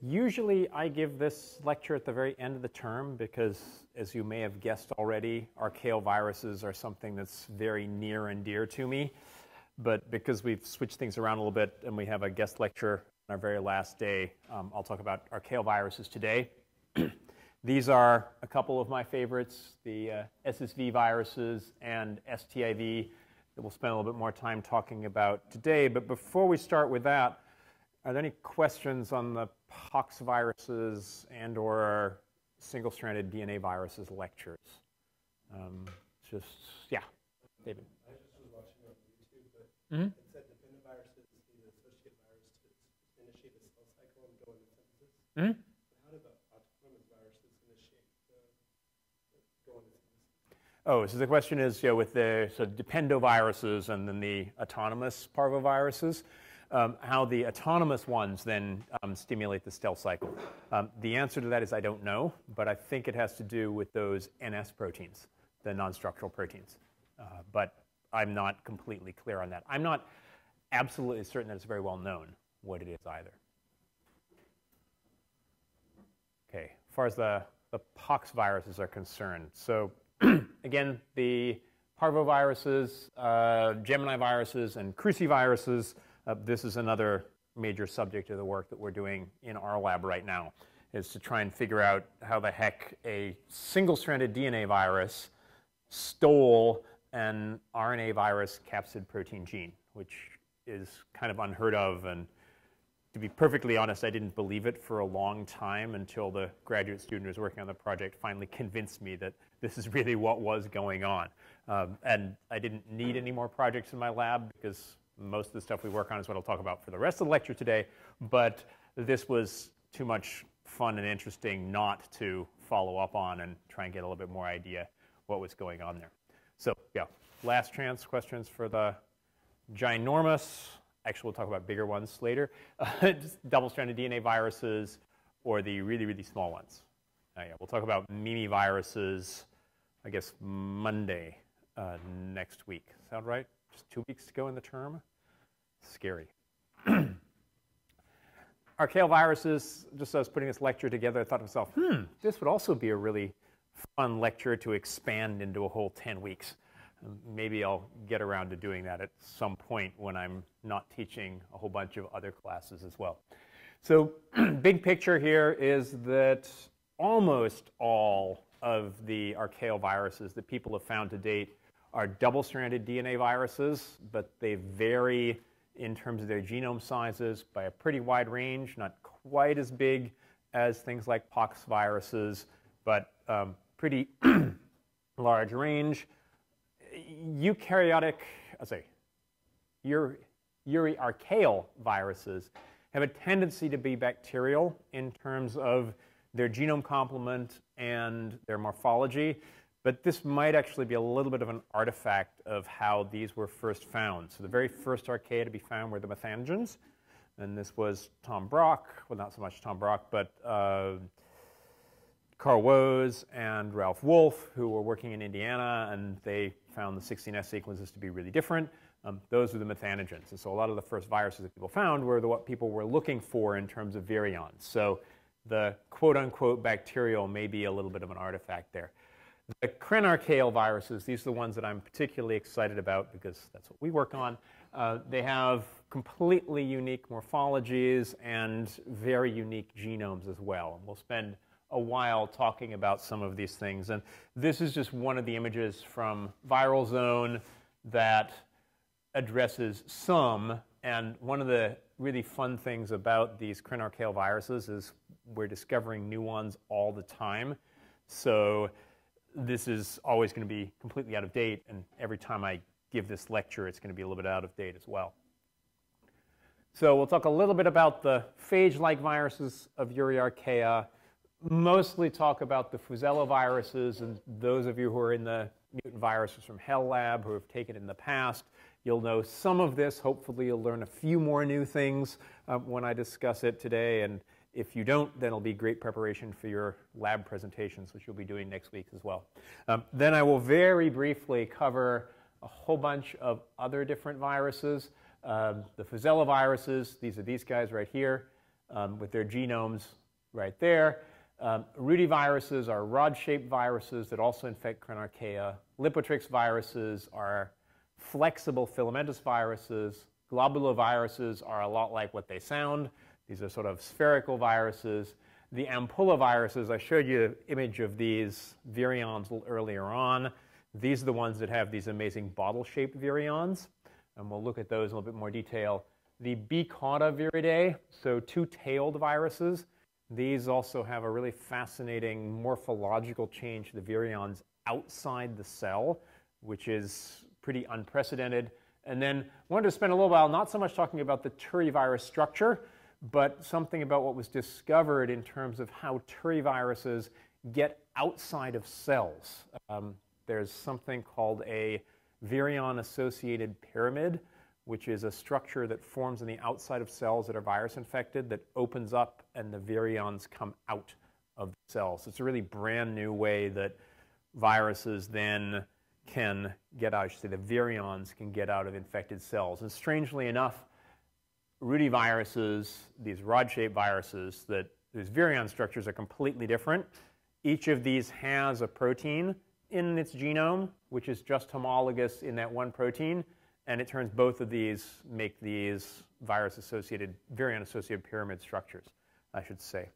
Usually I give this lecture at the very end of the term because, as you may have guessed already, archaeoviruses are something that's very near and dear to me. But because we've switched things around a little bit and we have a guest lecture on our very last day, um, I'll talk about archaeoviruses today. These are a couple of my favorites, the uh, SSV viruses and STIV that we'll spend a little bit more time talking about today. But before we start with that, are there any questions on the pox viruses and or single-stranded DNA viruses lectures? Um, just, yeah, David. I just was watching on YouTube, but mm -hmm. it said dependent viruses need associate virus to initiate the cell cycle and go into synthesis. Mm -hmm. How do the autonomous viruses initiate the, the go into synthesis? Oh, so the question is, you know, with the so dependoviruses and then the autonomous parvoviruses um, how the autonomous ones then um, stimulate the stealth cycle. Um, the answer to that is I don't know, but I think it has to do with those NS proteins, the non-structural proteins. Uh, but I'm not completely clear on that. I'm not absolutely certain that it's very well known what it is either. Okay, as far as the, the pox viruses are concerned, so again, the parvoviruses, uh, Gemini viruses, and cruciviruses uh, this is another major subject of the work that we're doing in our lab right now, is to try and figure out how the heck a single-stranded DNA virus stole an RNA virus capsid protein gene, which is kind of unheard of. And to be perfectly honest, I didn't believe it for a long time until the graduate student who was working on the project finally convinced me that this is really what was going on. Um, and I didn't need any more projects in my lab because most of the stuff we work on is what I'll talk about for the rest of the lecture today, but this was too much fun and interesting not to follow up on and try and get a little bit more idea what was going on there. So yeah, last chance questions for the ginormous, actually we'll talk about bigger ones later, double-stranded DNA viruses or the really, really small ones. Uh, yeah, we'll talk about Mimi viruses, I guess, Monday uh, next week. Sound right? Just two weeks to go in the term. Scary. Archaeoviruses, just as I was putting this lecture together, I thought to myself, hmm, this would also be a really fun lecture to expand into a whole 10 weeks. Maybe I'll get around to doing that at some point when I'm not teaching a whole bunch of other classes as well. So big picture here is that almost all of the archaeoviruses that people have found to date are double-stranded DNA viruses, but they vary in terms of their genome sizes by a pretty wide range, not quite as big as things like pox viruses, but um, pretty large range. Eukaryotic, I say, euryarchaeal viruses have a tendency to be bacterial in terms of their genome complement and their morphology. But this might actually be a little bit of an artifact of how these were first found. So the very first archaea to be found were the methanogens. And this was Tom Brock, well, not so much Tom Brock, but uh, Carl Woese and Ralph Wolf, who were working in Indiana, and they found the 16S sequences to be really different. Um, those were the methanogens. And so a lot of the first viruses that people found were the, what people were looking for in terms of virions. So the quote-unquote bacterial may be a little bit of an artifact there. The crenarchaeal viruses, these are the ones that I'm particularly excited about because that's what we work on. Uh, they have completely unique morphologies and very unique genomes as well. And we'll spend a while talking about some of these things. And this is just one of the images from Viral Zone that addresses some. And one of the really fun things about these crenarchaeal viruses is we're discovering new ones all the time. So this is always going to be completely out of date, and every time I give this lecture, it's going to be a little bit out of date as well. So we'll talk a little bit about the phage-like viruses of Euryarchaea, mostly talk about the Fusella viruses, and those of you who are in the mutant viruses from Hell Lab who have taken it in the past, you'll know some of this. Hopefully you'll learn a few more new things uh, when I discuss it today, and if you don't, then it'll be great preparation for your lab presentations, which you'll be doing next week as well. Um, then I will very briefly cover a whole bunch of other different viruses. Um, the Fusella viruses, these are these guys right here. um, with their genomes right there. Um, rudiviruses are rod-shaped viruses that also infect Crenarchaea. Lipotrix viruses are flexible filamentous viruses. Globuloviruses are a lot like what they sound. These are sort of spherical viruses. The ampulla viruses, I showed you an image of these virions earlier on. These are the ones that have these amazing bottle-shaped virions, and we'll look at those in a little bit more detail. The B. cauda viridae, so two-tailed viruses, these also have a really fascinating morphological change to the virions outside the cell, which is pretty unprecedented. And then I wanted to spend a little while not so much talking about the turivirus structure, but something about what was discovered in terms of how turiviruses get outside of cells. Um, there's something called a virion-associated pyramid, which is a structure that forms on the outside of cells that are virus infected that opens up and the virions come out of the cells. It's a really brand new way that viruses then can get out, I should say the virions can get out of infected cells. And strangely enough, rudiviruses, these rod-shaped viruses, that these virion structures are completely different. Each of these has a protein in its genome, which is just homologous in that one protein. And it turns both of these make these virus-associated, virion-associated pyramid structures, I should say.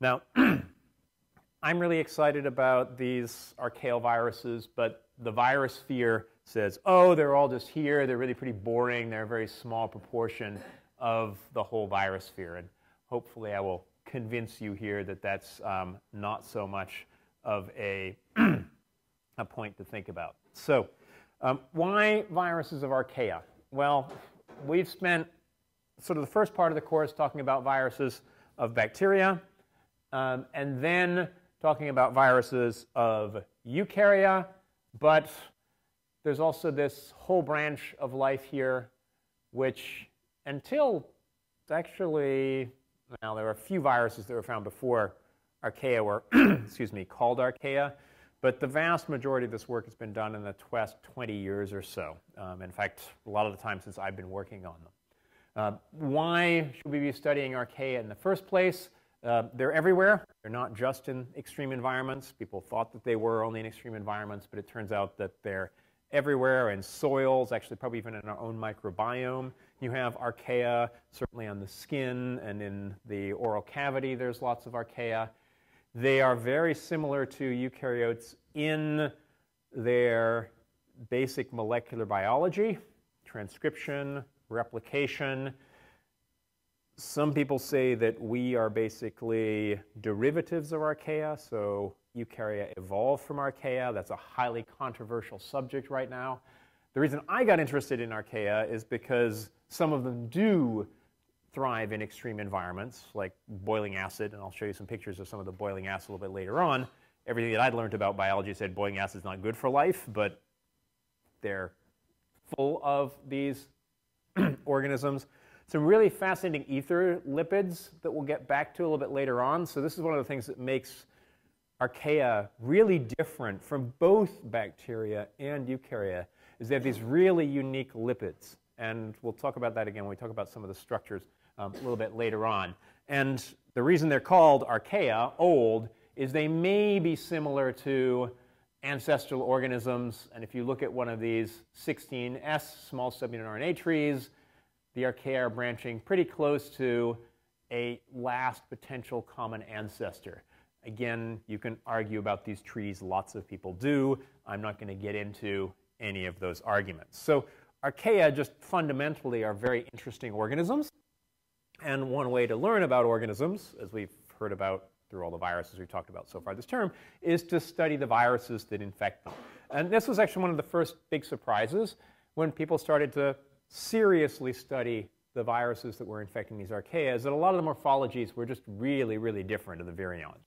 Now, I'm really excited about these archaeal viruses, but the virus sphere says, oh, they're all just here. They're really pretty boring. They're a very small proportion of the whole virus. And hopefully I will convince you here that that's um, not so much of a, a point to think about. So um, why viruses of archaea? Well, we've spent sort of the first part of the course talking about viruses of bacteria, um, and then talking about viruses of eukarya, but there's also this whole branch of life here, which until actually, now there are a few viruses that were found before archaea were, excuse me, called archaea, but the vast majority of this work has been done in the past 20 years or so. Um, in fact, a lot of the time since I've been working on them. Uh, why should we be studying archaea in the first place? Uh, they're everywhere. They're not just in extreme environments. People thought that they were only in extreme environments, but it turns out that they're everywhere in soils, actually probably even in our own microbiome. You have archaea certainly on the skin and in the oral cavity there's lots of archaea. They are very similar to eukaryotes in their basic molecular biology, transcription, replication. Some people say that we are basically derivatives of archaea, so eukarya evolved from archaea. That's a highly controversial subject right now. The reason I got interested in archaea is because some of them do thrive in extreme environments like boiling acid, and I'll show you some pictures of some of the boiling acid a little bit later on. Everything that I'd learned about biology said boiling acid is not good for life, but they're full of these organisms. Some really fascinating ether lipids that we'll get back to a little bit later on. So this is one of the things that makes archaea really different from both bacteria and eukarya, is they have these really unique lipids. And we'll talk about that again when we talk about some of the structures um, a little bit later on. And the reason they're called archaea, old, is they may be similar to ancestral organisms. And if you look at one of these 16S small subunit RNA trees, the archaea are branching pretty close to a last potential common ancestor. Again, you can argue about these trees. Lots of people do. I'm not going to get into any of those arguments. So archaea just fundamentally are very interesting organisms. And one way to learn about organisms, as we've heard about through all the viruses we've talked about so far this term, is to study the viruses that infect them. And this was actually one of the first big surprises when people started to seriously study the viruses that were infecting these archaea, is that a lot of the morphologies were just really, really different to the virions.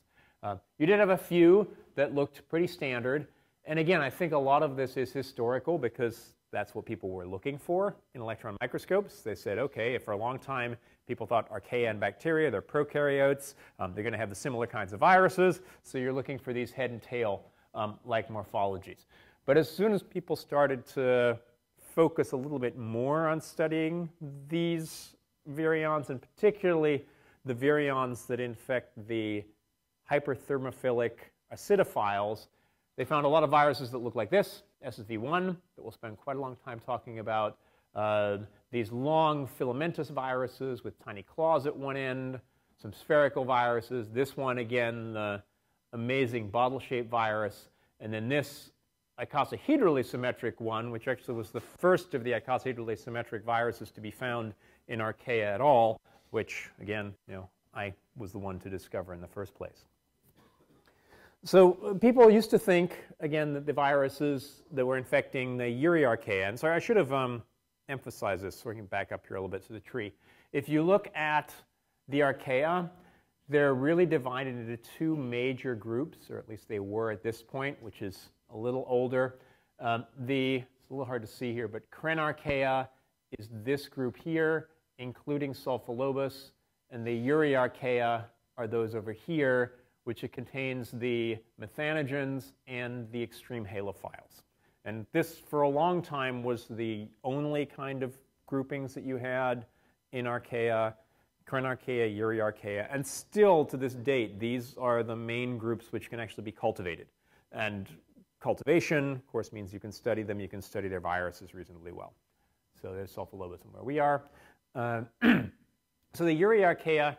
Uh, you did have a few that looked pretty standard. And again, I think a lot of this is historical because that's what people were looking for in electron microscopes. They said, okay, if for a long time people thought archaea and bacteria, they're prokaryotes, um, they're going to have the similar kinds of viruses, so you're looking for these head and tail um, like morphologies. But as soon as people started to focus a little bit more on studying these virions, and particularly the virions that infect the hyperthermophilic acidophiles, they found a lot of viruses that look like this, SSV1, that we'll spend quite a long time talking about. Uh, these long filamentous viruses with tiny claws at one end, some spherical viruses. This one, again, the amazing bottle-shaped virus. And then this icosahedrally symmetric one, which actually was the first of the icosahedrally symmetric viruses to be found in Archaea at all, which, again, you know, I was the one to discover in the first place. So uh, people used to think, again, that the viruses that were infecting the Euryarchaea, and sorry, I should have um, emphasized this so we can back up here a little bit to the tree. If you look at the Archaea, they're really divided into two major groups, or at least they were at this point, which is a little older. Um, the, it's a little hard to see here, but Crenarchaea is this group here, including Sulfolobus, and the Euryarchaea are those over here, which it contains the methanogens and the extreme halophiles. And this, for a long time, was the only kind of groupings that you had in Archaea, Crenarchaea, Euryarchaea, and still to this date, these are the main groups which can actually be cultivated. And cultivation, of course, means you can study them, you can study their viruses reasonably well. So there's Sulfolobus and where we are. Uh, so the Euryarchaea,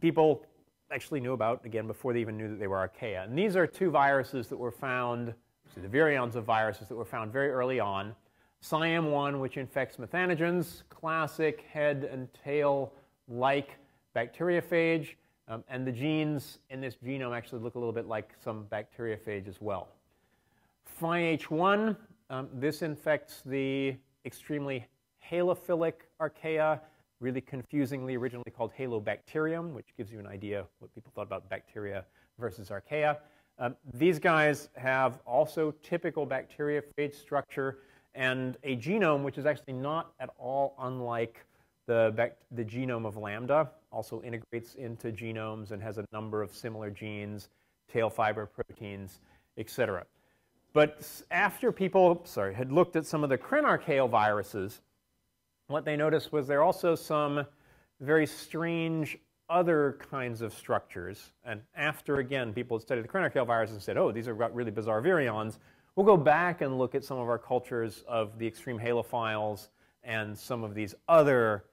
people actually knew about, again, before they even knew that they were archaea. And these are two viruses that were found, so the virions of viruses that were found very early on. SIAM1, which infects methanogens, classic head and tail-like bacteriophage, um, and the genes in this genome actually look a little bit like some bacteriophage as well. PHI-H1, um, this infects the extremely halophilic archaea, really confusingly originally called halobacterium, which gives you an idea what people thought about bacteria versus archaea. Um, these guys have also typical bacteriophage structure and a genome which is actually not at all unlike the, the genome of lambda, also integrates into genomes and has a number of similar genes, tail fiber proteins, etc. But after people, sorry, had looked at some of the crenarchaeal viruses, what they noticed was there are also some very strange other kinds of structures. And after, again, people had studied the crenarchaeal viruses and said, oh, these are got really bizarre virions, we'll go back and look at some of our cultures of the extreme halophiles and some of these other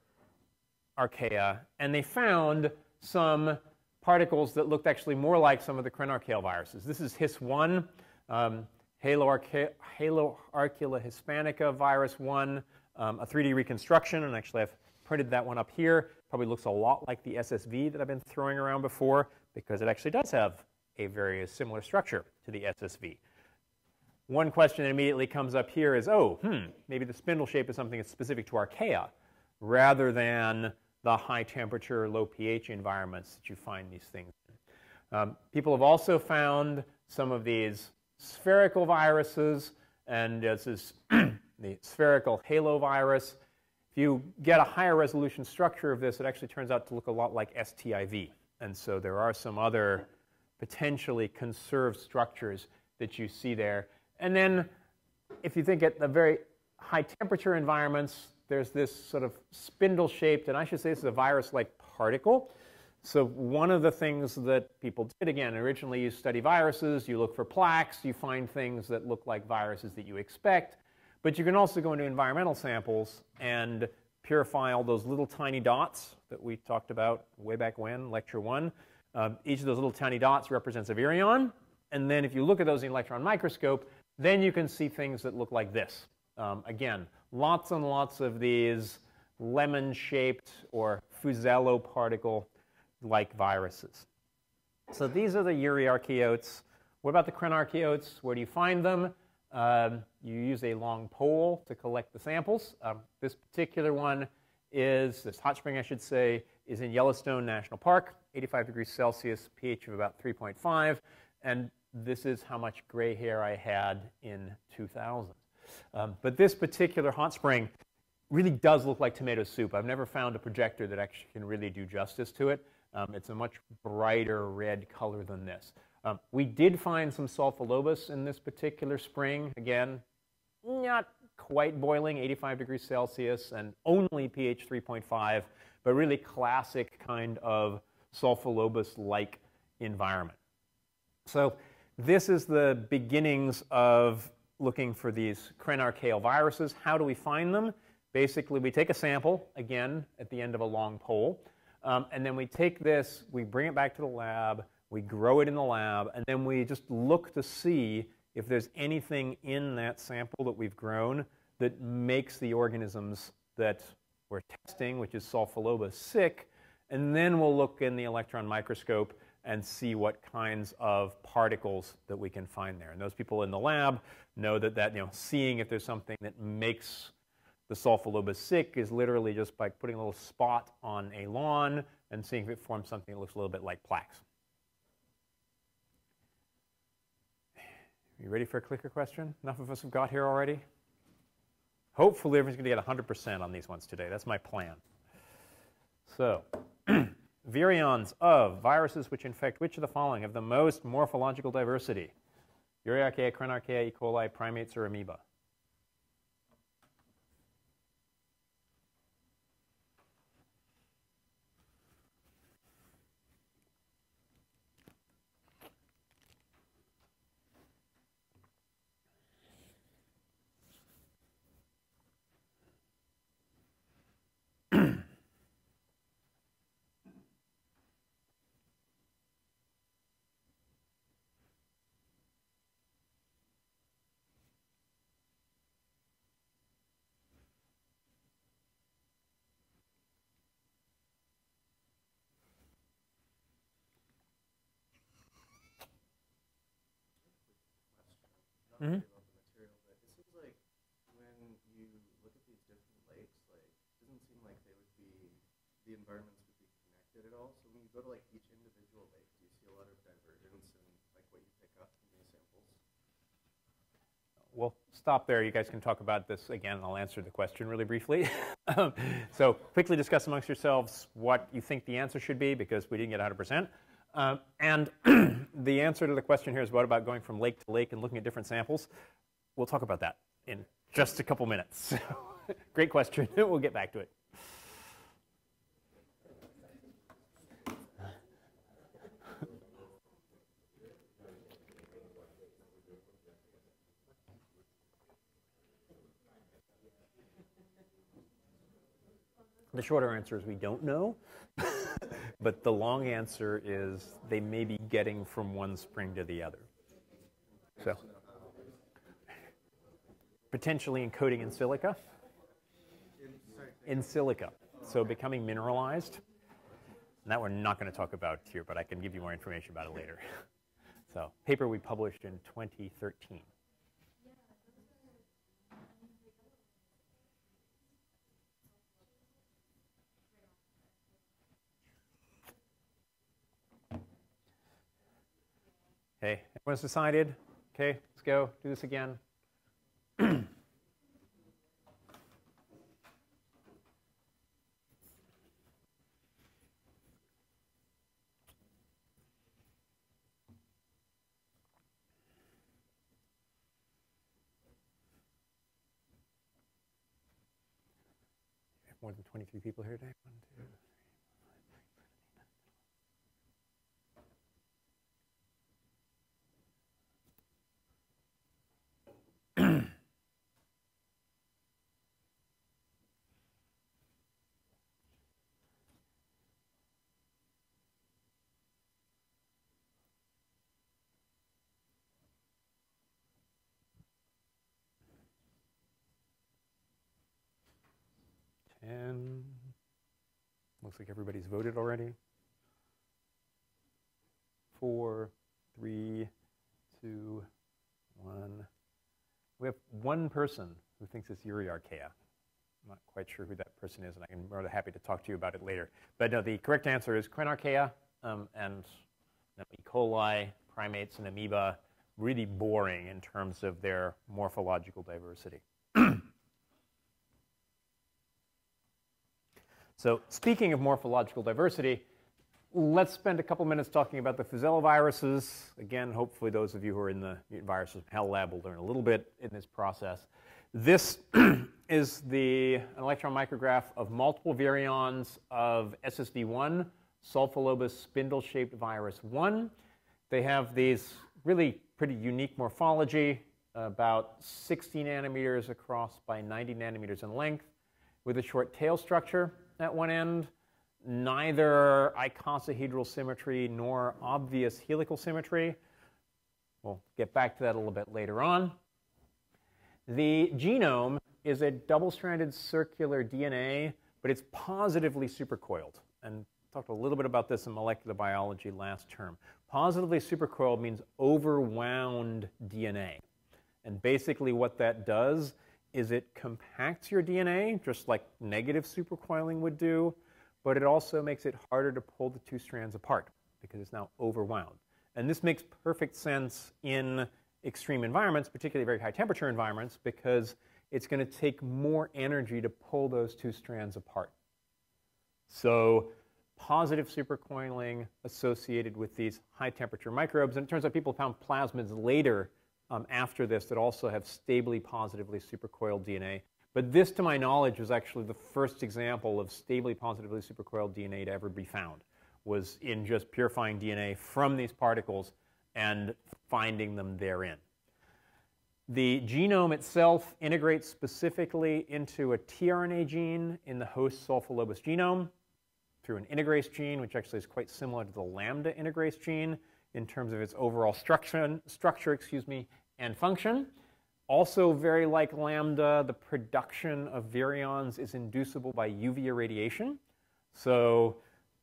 archaea. And they found some particles that looked actually more like some of the crenarchaeal viruses. This is HIS1, um, Haloarchaea hispanica virus 1 um, a 3D reconstruction, and actually I've printed that one up here. Probably looks a lot like the SSV that I've been throwing around before because it actually does have a very similar structure to the SSV. One question that immediately comes up here is, oh, hmm, maybe the spindle shape is something that's specific to archaea rather than the high temperature, low pH environments that you find these things in. Um, people have also found some of these spherical viruses, and this is the spherical halo virus. If you get a higher resolution structure of this, it actually turns out to look a lot like STIV. And so there are some other potentially conserved structures that you see there. And then if you think at the very high temperature environments, there's this sort of spindle-shaped, and I should say this is a virus-like particle. So one of the things that people did, again, originally you study viruses, you look for plaques, you find things that look like viruses that you expect. But you can also go into environmental samples and purify all those little tiny dots that we talked about way back when, lecture one. Uh, each of those little tiny dots represents a virion. And then if you look at those in electron microscope, then you can see things that look like this. Um, again, lots and lots of these lemon-shaped or Fusello particle-like viruses. So these are the euryarchaeotes. What about the crenarchaeotes? Where do you find them? Um, you use a long pole to collect the samples. Um, this particular one is, this hot spring I should say, is in Yellowstone National Park, 85 degrees Celsius, pH of about 3.5, and this is how much gray hair I had in 2000. Um, but this particular hot spring really does look like tomato soup. I've never found a projector that actually can really do justice to it. Um, it's a much brighter red color than this. Um, we did find some sulfolobus in this particular spring. Again, not quite boiling, 85 degrees Celsius, and only pH 3.5. but really classic kind of sulfolobus-like environment. So this is the beginnings of looking for these crenarchaeal viruses. How do we find them? Basically, we take a sample, again, at the end of a long pole, um, and then we take this, we bring it back to the lab, we grow it in the lab, and then we just look to see if there's anything in that sample that we've grown that makes the organisms that we're testing, which is Sulfolobus, sick, and then we'll look in the electron microscope and see what kinds of particles that we can find there. And those people in the lab know that, that you know, seeing if there's something that makes the Sulfolobus sick is literally just by putting a little spot on a lawn and seeing if it forms something that looks a little bit like plaques. You ready for a clicker question? Enough of us have got here already? Hopefully everyone's going to get 100% on these ones today. That's my plan. So, virions of viruses which infect which of the following have the most morphological diversity? Uriarchaea, Crenarchaea, E. coli, primates, or amoeba? Mm-hmm. about the material, but it seems like when you look at these different lakes, like it doesn't seem like they would be the environments would be connected at all. So when you go to like each individual lake, do you see a lot of divergence in like what you pick up from these samples? We'll stop there. You guys can talk about this again. And I'll answer the question really briefly. So quickly discuss amongst yourselves what you think the answer should be because we didn't get 100%. Um, and the answer to the question here is what about going from lake to lake and looking at different samples? We'll talk about that in just a couple minutes. Great question. we'll get back to it. The shorter answer is we don't know. But the long answer is they may be getting from one spring to the other. So, potentially encoding in silica. In silica. So, becoming mineralized. And that we're not going to talk about here, but I can give you more information about it later. so, paper we published in 2013. Okay, everyone's decided? Okay, let's go, do this again. more than 23 people here today. One, two. Looks like everybody's voted already. Four, three, two, one. We have one person who thinks it's Uriarchaea. I'm not quite sure who that person is, and I'm rather happy to talk to you about it later. But no, the correct answer is Crenarchaea um, and E. coli, primates, and amoeba, really boring in terms of their morphological diversity. So speaking of morphological diversity, let's spend a couple minutes talking about the Fusella viruses. Again, hopefully those of you who are in the viruses hell lab will learn a little bit in this process. This is the an electron micrograph of multiple virions of SSV1, sulfolobus spindle-shaped virus 1. They have these really pretty unique morphology, about 60 nanometers across by 90 nanometers in length, with a short tail structure at one end, neither icosahedral symmetry nor obvious helical symmetry. We'll get back to that a little bit later on. The genome is a double-stranded circular DNA, but it's positively supercoiled. And talked a little bit about this in molecular biology last term. Positively supercoiled means overwound DNA. And basically what that does is it compacts your DNA, just like negative supercoiling would do, but it also makes it harder to pull the two strands apart because it's now overwound. And this makes perfect sense in extreme environments, particularly very high temperature environments, because it's going to take more energy to pull those two strands apart. So positive supercoiling associated with these high temperature microbes. And it turns out people found plasmids later um, after this that also have stably positively supercoiled DNA. But this, to my knowledge, was actually the first example of stably positively supercoiled DNA to ever be found, was in just purifying DNA from these particles and finding them therein. The genome itself integrates specifically into a tRNA gene in the host sulfolobus genome through an integrase gene, which actually is quite similar to the lambda integrase gene in terms of its overall structure, structure excuse me, and function. Also very like lambda, the production of virions is inducible by UV irradiation. So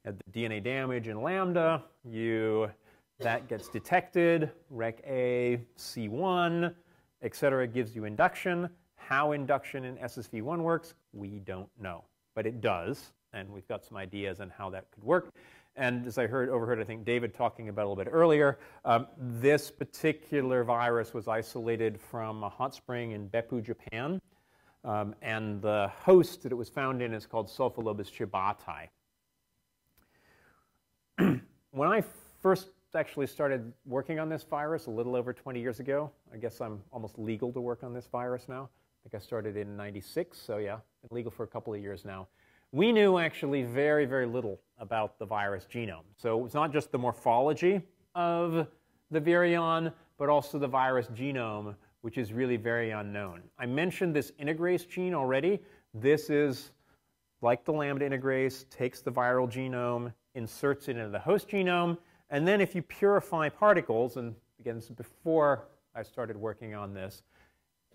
at the DNA damage in lambda, you, that gets detected, rec A, C1, et cetera, gives you induction. How induction in SSV1 works, we don't know, but it does, and we've got some ideas on how that could work. And as I heard, overheard, I think David talking about a little bit earlier, um, this particular virus was isolated from a hot spring in Beppu, Japan. Um, and the host that it was found in is called Sulfolobus shibatae. when I first actually started working on this virus a little over 20 years ago, I guess I'm almost legal to work on this virus now. I think I started in 96, so yeah, been legal for a couple of years now we knew actually very, very little about the virus genome. So it's not just the morphology of the virion, but also the virus genome, which is really very unknown. I mentioned this integrase gene already. This is like the lambda integrase, takes the viral genome, inserts it into the host genome, and then if you purify particles, and again, this is before I started working on this,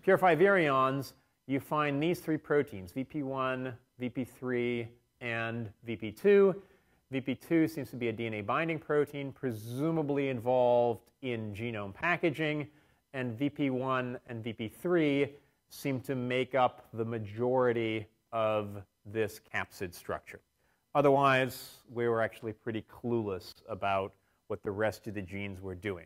purify virions, you find these three proteins, VP1, VP3, and VP2. VP2 seems to be a DNA binding protein, presumably involved in genome packaging, and VP1 and VP3 seem to make up the majority of this capsid structure. Otherwise, we were actually pretty clueless about what the rest of the genes were doing.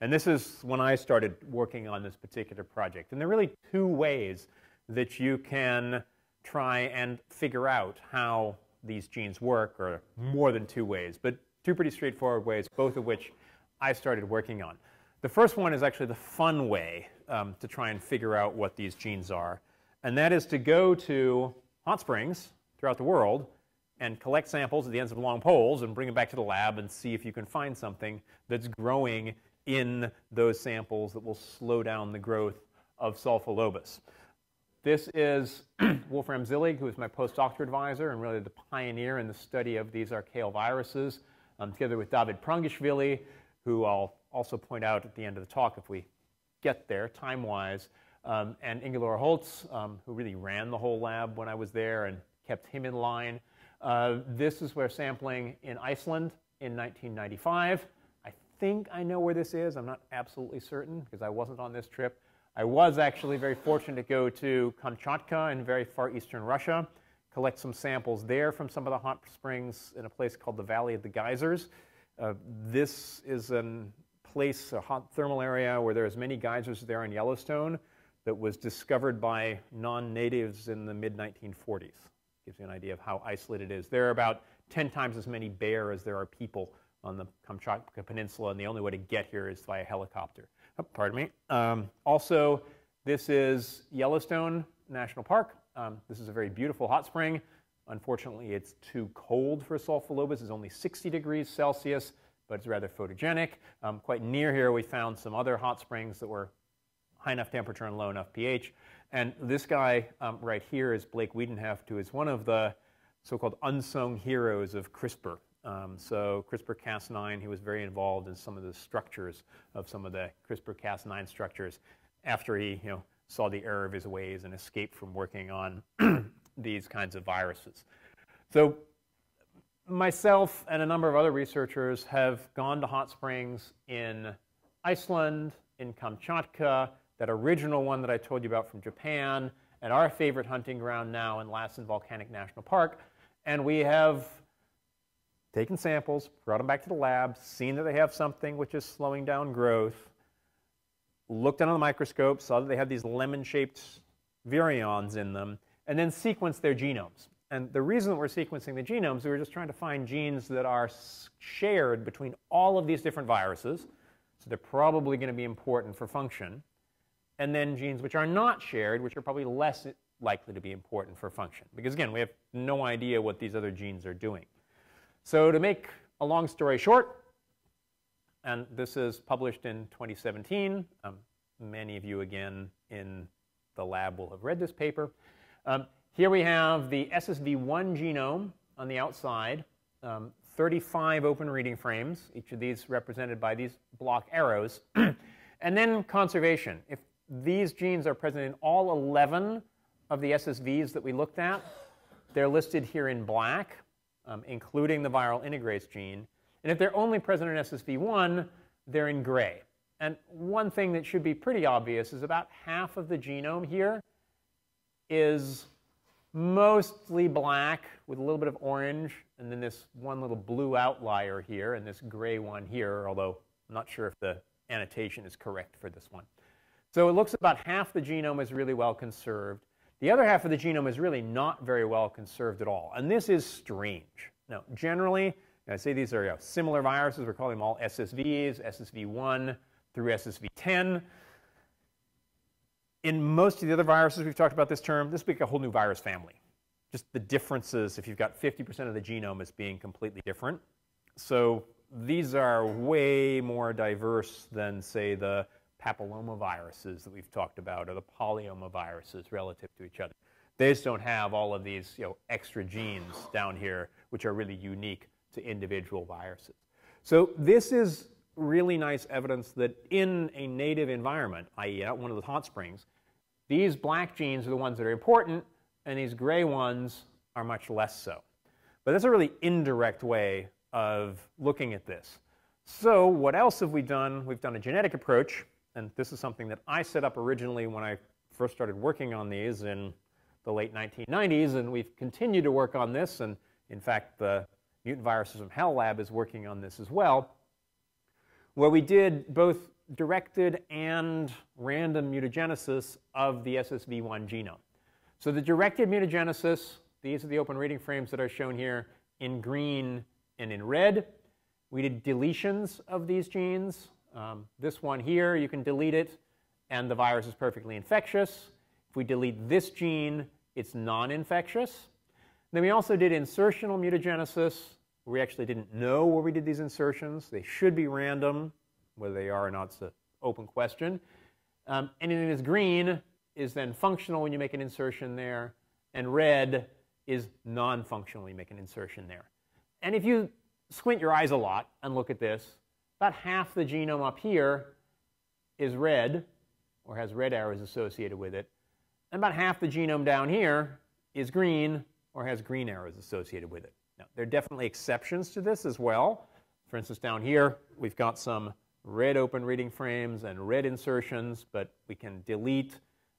And this is when I started working on this particular project. And there are really two ways that you can try and figure out how these genes work, or more than two ways, but two pretty straightforward ways, both of which I started working on. The first one is actually the fun way um, to try and figure out what these genes are, and that is to go to hot springs throughout the world and collect samples at the ends of long poles and bring them back to the lab and see if you can find something that's growing in those samples that will slow down the growth of sulfolobus. This is Wolfram Zillig, who is my postdoctoral advisor and really the pioneer in the study of these archaeal viruses, um, together with David Prangishvili, who I'll also point out at the end of the talk if we get there time-wise, um, and Inge Laura Holtz, um, who really ran the whole lab when I was there and kept him in line. Uh, this is where sampling in Iceland in 1995. I think I know where this is. I'm not absolutely certain because I wasn't on this trip. I was actually very fortunate to go to Kamchatka in very far eastern Russia, collect some samples there from some of the hot springs in a place called the Valley of the Geysers. Uh, this is a place, a hot thermal area where there's many geysers there in Yellowstone that was discovered by non-natives in the mid-1940s. Gives you an idea of how isolated it is. There are about 10 times as many bear as there are people on the Kamchatka Peninsula, and the only way to get here is via helicopter. Oh, pardon me. Um, also, this is Yellowstone National Park. Um, this is a very beautiful hot spring. Unfortunately, it's too cold for sulfolobus. It's only 60 degrees Celsius, but it's rather photogenic. Um, quite near here, we found some other hot springs that were high enough temperature and low enough pH. And this guy um, right here is Blake Wiedenheft, who is one of the so-called unsung heroes of CRISPR. Um, so CRISPR-Cas9, he was very involved in some of the structures of some of the CRISPR-Cas9 structures after he you know, saw the error of his ways and escaped from working on these kinds of viruses. So myself and a number of other researchers have gone to hot springs in Iceland, in Kamchatka, that original one that I told you about from Japan, and our favorite hunting ground now in Lassen Volcanic National Park. And we have taken samples, brought them back to the lab, seen that they have something which is slowing down growth, looked under the microscope, saw that they had these lemon-shaped virions in them, and then sequenced their genomes. And the reason that we're sequencing the genomes, we were just trying to find genes that are shared between all of these different viruses, so they're probably going to be important for function, and then genes which are not shared, which are probably less likely to be important for function. Because again, we have no idea what these other genes are doing. So to make a long story short, and this is published in 2017. Um, many of you, again, in the lab will have read this paper. Um, here we have the SSV1 genome on the outside, um, 35 open reading frames, each of these represented by these block arrows. and then conservation. If these genes are present in all 11 of the SSVs that we looked at, they're listed here in black, um, including the viral integrase gene. And if they're only present in SSV1, they're in gray. And one thing that should be pretty obvious is about half of the genome here is mostly black with a little bit of orange, and then this one little blue outlier here, and this gray one here, although I'm not sure if the annotation is correct for this one. So it looks about half the genome is really well conserved. The other half of the genome is really not very well conserved at all, and this is strange. Now, generally, I say these are you know, similar viruses. We're calling them all SSVs, SSV1 through SSV10. In most of the other viruses we've talked about this term, this would be a whole new virus family. Just the differences if you've got 50% of the genome as being completely different. So these are way more diverse than, say, the papillomaviruses that we've talked about or the polyomaviruses relative to each other. They just don't have all of these you know, extra genes down here, which are really unique to individual viruses. So this is really nice evidence that in a native environment, i.e. at one of the hot springs, these black genes are the ones that are important, and these gray ones are much less so. But that's a really indirect way of looking at this. So what else have we done? We've done a genetic approach, and this is something that I set up originally when I first started working on these in the late 1990s, and we've continued to work on this, and in fact, the Mutant Viruses from Hell Lab is working on this as well, where we did both directed and random mutagenesis of the SSV1 genome. So the directed mutagenesis, these are the open reading frames that are shown here in green and in red. We did deletions of these genes. Um, this one here, you can delete it, and the virus is perfectly infectious. If we delete this gene, it's non-infectious. Then we also did insertional mutagenesis. We actually didn't know where we did these insertions. They should be random. Whether they are or not is an open question. Um, anything that's green is then functional when you make an insertion there, and red is non-functional when you make an insertion there. And if you squint your eyes a lot and look at this, about half the genome up here is red, or has red arrows associated with it, and about half the genome down here is green, or has green arrows associated with it. Now, there are definitely exceptions to this as well. For instance, down here, we've got some red open reading frames and red insertions, but we can delete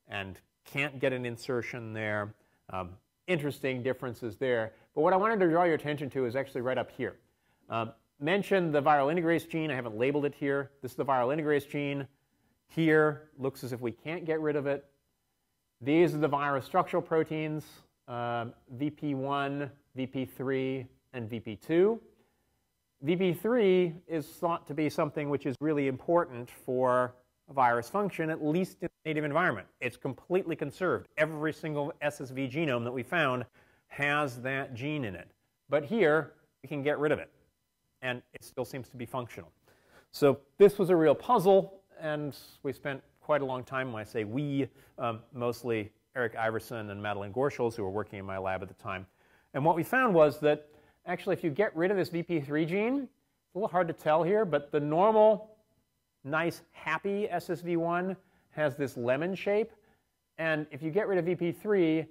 and can't get an insertion there. Um, interesting differences there. But what I wanted to draw your attention to is actually right up here. Um, mentioned the viral integrase gene. I haven't labeled it here. This is the viral integrase gene. Here, looks as if we can't get rid of it. These are the virus structural proteins, um, VP1, VP3, and VP2. VP3 is thought to be something which is really important for virus function, at least in the native environment. It's completely conserved. Every single SSV genome that we found has that gene in it. But here, we can get rid of it, and it still seems to be functional. So this was a real puzzle, and we spent quite a long time. When I say we, um, mostly Eric Iverson and Madeline Gorschels, who were working in my lab at the time. And what we found was that actually, if you get rid of this VP3 gene, it's a little hard to tell here, but the normal, nice, happy SSV1 has this lemon shape. And if you get rid of VP3,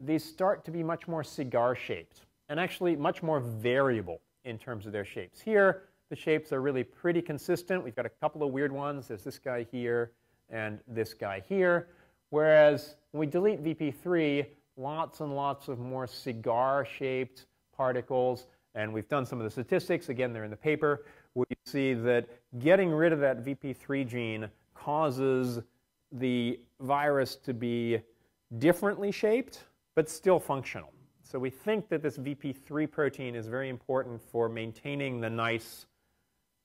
these start to be much more cigar shaped and actually much more variable in terms of their shapes. Here, the shapes are really pretty consistent. We've got a couple of weird ones. There's this guy here and this guy here. Whereas when we delete VP3, lots and lots of more cigar-shaped particles. And we've done some of the statistics. Again, they're in the paper. You see that getting rid of that VP3 gene causes the virus to be differently shaped, but still functional. So we think that this VP3 protein is very important for maintaining the nice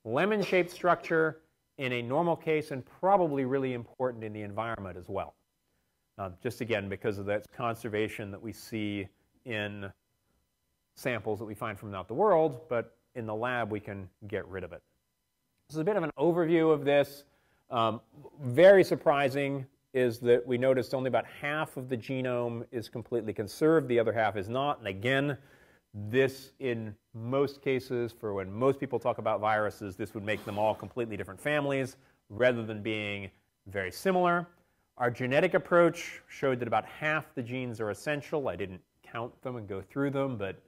lemon-shaped structure in a normal case and probably really important in the environment as well. Uh, just again, because of that conservation that we see in samples that we find from out the world, but in the lab we can get rid of it. This is a bit of an overview of this. Um, very surprising is that we noticed only about half of the genome is completely conserved, the other half is not. And again, this in most cases, for when most people talk about viruses, this would make them all completely different families rather than being very similar. Our genetic approach showed that about half the genes are essential. I didn't count them and go through them, but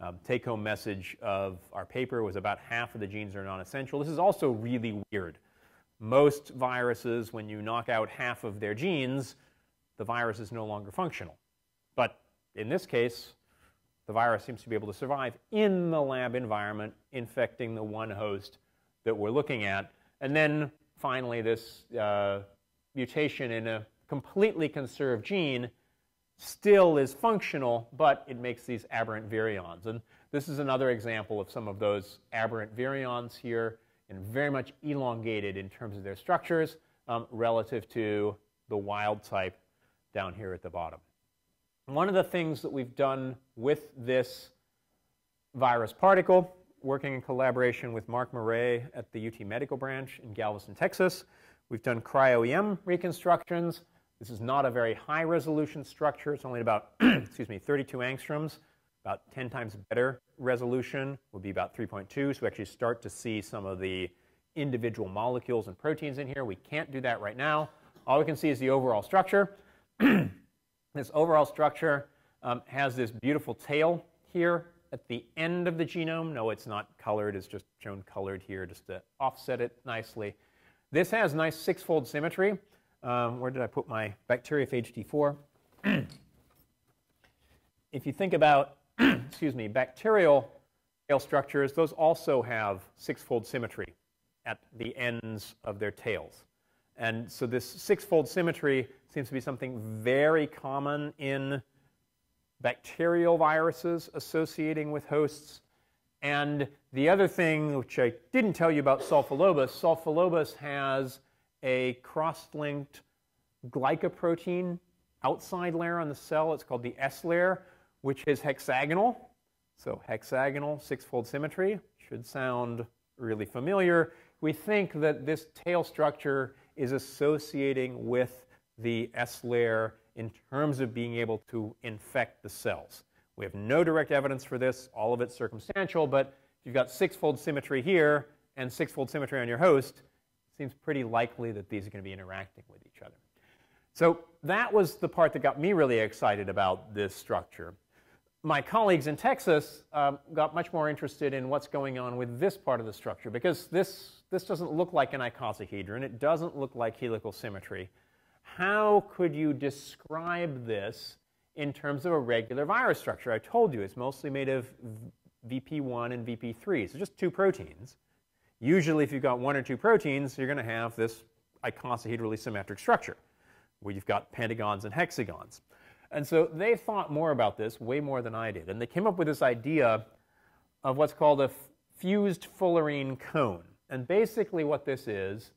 um, take home message of our paper was about half of the genes are non essential. This is also really weird. Most viruses, when you knock out half of their genes, the virus is no longer functional. But in this case, the virus seems to be able to survive in the lab environment, infecting the one host that we're looking at. And then finally, this uh, mutation in a completely conserved gene still is functional, but it makes these aberrant virions. And this is another example of some of those aberrant virions here, and very much elongated in terms of their structures um, relative to the wild type down here at the bottom. One of the things that we've done with this virus particle, working in collaboration with Mark Murray at the UT Medical Branch in Galveston, Texas, We've done cryo-EM reconstructions. This is not a very high resolution structure. It's only about, excuse me, 32 angstroms, about 10 times better resolution would be about 3.2. So we actually start to see some of the individual molecules and proteins in here. We can't do that right now. All we can see is the overall structure. this overall structure um, has this beautiful tail here at the end of the genome. No, it's not colored. It's just shown colored here just to offset it nicely. This has nice six-fold symmetry. Um, where did I put my bacteriophage T4? if you think about, excuse me, bacterial tail structures, those also have six-fold symmetry at the ends of their tails. And so this six-fold symmetry seems to be something very common in bacterial viruses associating with hosts. And the other thing, which I didn't tell you about sulfolobus, sulfolobus has a cross-linked glycoprotein outside layer on the cell. It's called the S layer, which is hexagonal. So hexagonal, six-fold symmetry should sound really familiar. We think that this tail structure is associating with the S layer in terms of being able to infect the cells. We have no direct evidence for this, all of it's circumstantial, but if you've got six-fold symmetry here and six-fold symmetry on your host, it seems pretty likely that these are going to be interacting with each other. So that was the part that got me really excited about this structure. My colleagues in Texas um, got much more interested in what's going on with this part of the structure because this, this doesn't look like an icosahedron. It doesn't look like helical symmetry. How could you describe this in terms of a regular virus structure. I told you it's mostly made of VP1 and VP3, so just two proteins. Usually, if you've got one or two proteins, you're going to have this icosahedrally symmetric structure where you've got pentagons and hexagons. And so they thought more about this, way more than I did. And they came up with this idea of what's called a fused fullerene cone. And basically, what this is,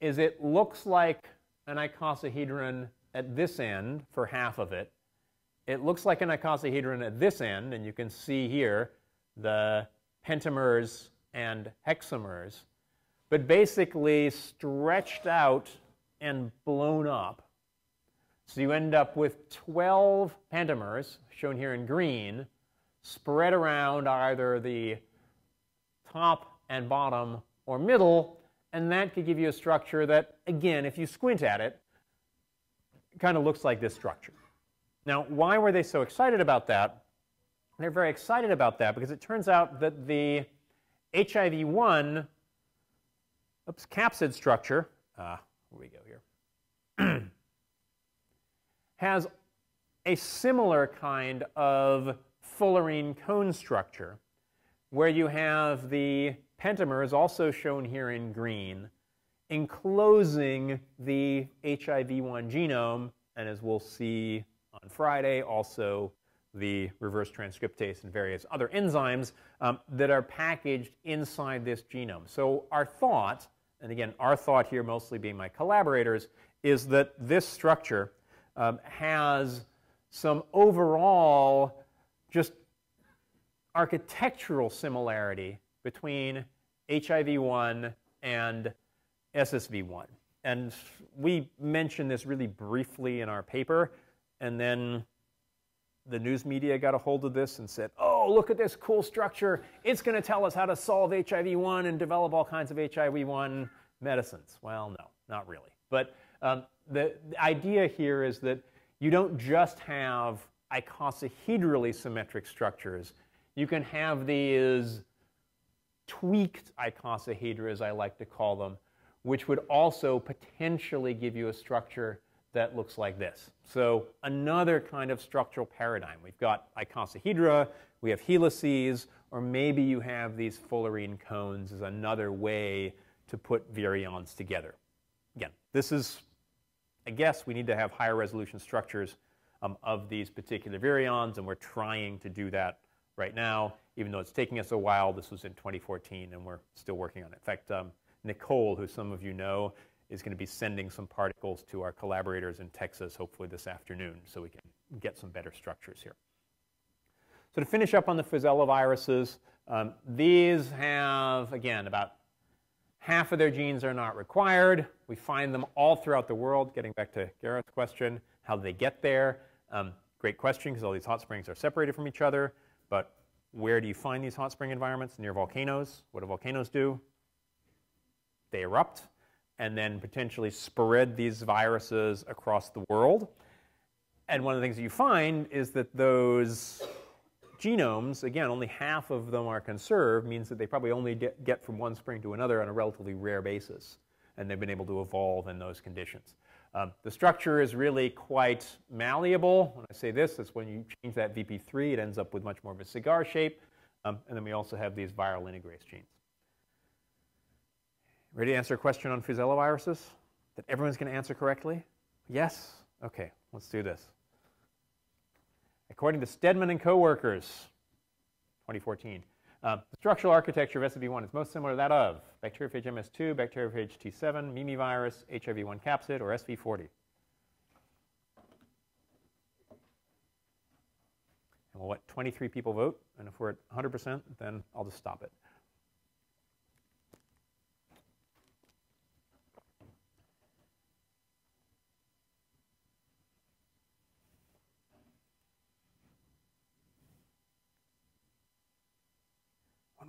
is it looks like an icosahedron at this end for half of it. It looks like an icosahedron at this end, and you can see here the pentamers and hexamers, but basically stretched out and blown up. So you end up with 12 pentamers, shown here in green, spread around either the top and bottom or middle, and that could give you a structure that, again, if you squint at it, kind of looks like this structure. Now, why were they so excited about that? They're very excited about that because it turns out that the HIV-1 oops, capsid structure, uh, where we go here, has a similar kind of fullerene cone structure where you have the pentamers, also shown here in green, enclosing the HIV-1 genome, and as we'll see on Friday, also the reverse transcriptase and various other enzymes um, that are packaged inside this genome. So our thought, and again, our thought here mostly being my collaborators, is that this structure um, has some overall just architectural similarity between HIV1 and SSV1. And we mentioned this really briefly in our paper, and then the news media got a hold of this and said, oh, look at this cool structure. It's going to tell us how to solve HIV1 and develop all kinds of HIV1 medicines. Well, no, not really. But um, the, the idea here is that you don't just have icosahedrally symmetric structures. You can have these tweaked icosahedra, as I like to call them, which would also potentially give you a structure that looks like this. So another kind of structural paradigm. We've got icosahedra, we have helices, or maybe you have these fullerene cones as another way to put virions together. Again, this is, I guess we need to have higher resolution structures um, of these particular virions, and we're trying to do that right now, even though it's taking us a while. This was in 2014, and we're still working on it. In fact, um, Nicole, who some of you know, is going to be sending some particles to our collaborators in Texas, hopefully this afternoon, so we can get some better structures here. So to finish up on the Fusella viruses, um, these have, again, about half of their genes are not required. We find them all throughout the world. Getting back to Gareth's question, how do they get there? Um, great question, because all these hot springs are separated from each other. But where do you find these hot spring environments? Near volcanoes. What do volcanoes do? They erupt and then potentially spread these viruses across the world. And one of the things that you find is that those genomes, again, only half of them are conserved, means that they probably only get from one spring to another on a relatively rare basis. And they've been able to evolve in those conditions. Um, the structure is really quite malleable. When I say this, it's when you change that VP3, it ends up with much more of a cigar shape. Um, and then we also have these viral integrase genes. Ready to answer a question on Fusella viruses that everyone's going to answer correctly? Yes? Okay, let's do this. According to Stedman and coworkers, 2014, uh, the structural architecture of SSV1 is most similar to that of bacteriophage MS2, bacteriophage T7, Mimi virus, HIV1 capsid, or SV40. And we'll let 23 people vote, and if we're at 100%, then I'll just stop it.